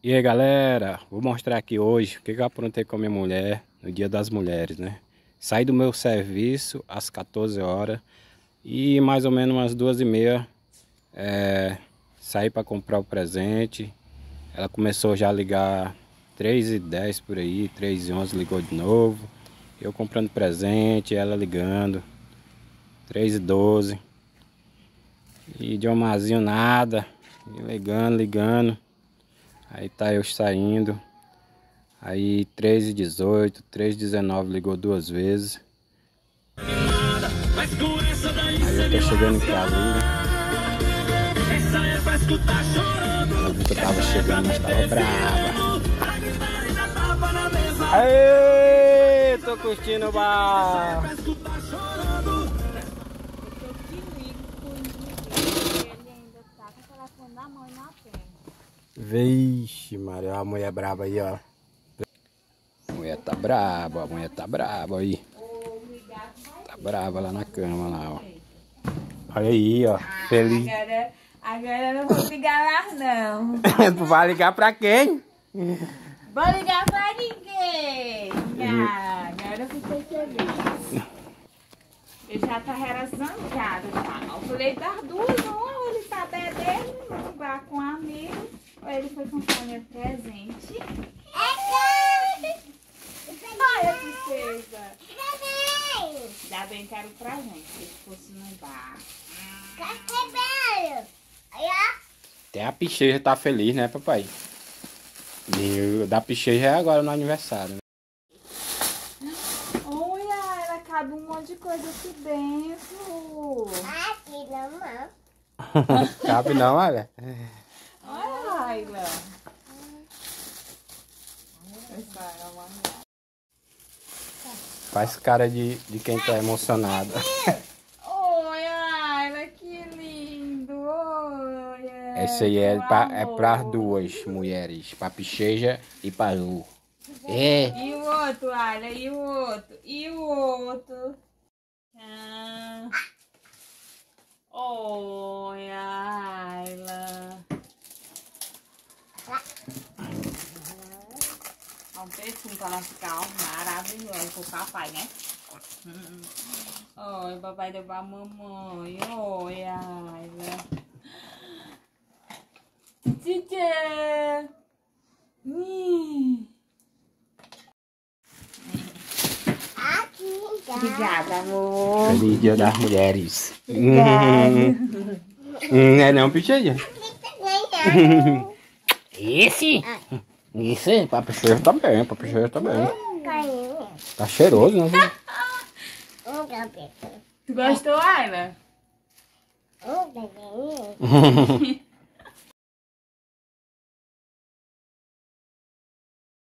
E aí galera, vou mostrar aqui hoje o que eu aprontei com a minha mulher no dia das mulheres, né? Saí do meu serviço às 14 horas e mais ou menos umas duas e meia é, saí para comprar o presente. Ela começou já a ligar 3 e 10 por aí, 3 e 11 ligou de novo. Eu comprando presente, ela ligando, 3 e 12. E de Omarzinho nada, ligando, ligando. Aí tá eu saindo. Aí 3 e 18, 3 e 19 ligou duas vezes. Aí eu tô chegando em casa viu que eu tava chegando, mas tava brava. Aê, tô curtindo o bar. Vixe, Maria, a mulher braba aí, ó. A mulher tá braba, a mulher tá braba aí. Tá brava lá na cama, lá, ó. Olha aí, ó. Feliz. Agora, agora eu não vou ligar mais, não. tu vai ligar pra quem? Vou ligar pra ninguém. Ah, agora eu fiquei feliz. Eu já tava era zangada já. Eu falei das duas, ou ele tá bebendo, vai com a amigo, ou ele foi comprar meu presente. Olha, princesa. Ainda bem que era o presente, se fosse no bar. Até a picheja tá feliz, né, papai? E o da picheja é agora no aniversário. né? Olha, ela cabe um monte de coisa aqui dentro. Cabe não, olha. Olha, Laila. Essa é uma Faz cara de, de quem tá emocionado. Olha, que lindo. Olha. Esse aí é, pra, é pras duas mulheres, pra picheja e pra Lu. É. E o outro, Laila, e o outro? E o outro? Ah. Olha, Laila. Dá um perfume pra ela ficar maravilhosa com o papai, né? Oi, o papai deu pra mamãe. Oi, Ayla. Tchê! Obrigada, amor. Feliz dia das mulheres. Obrigada. Não é não, picheja? Esse? Esse, pra picheja tá bem, pra picheja tá cheiroso, né? Tu gostou, Ayla?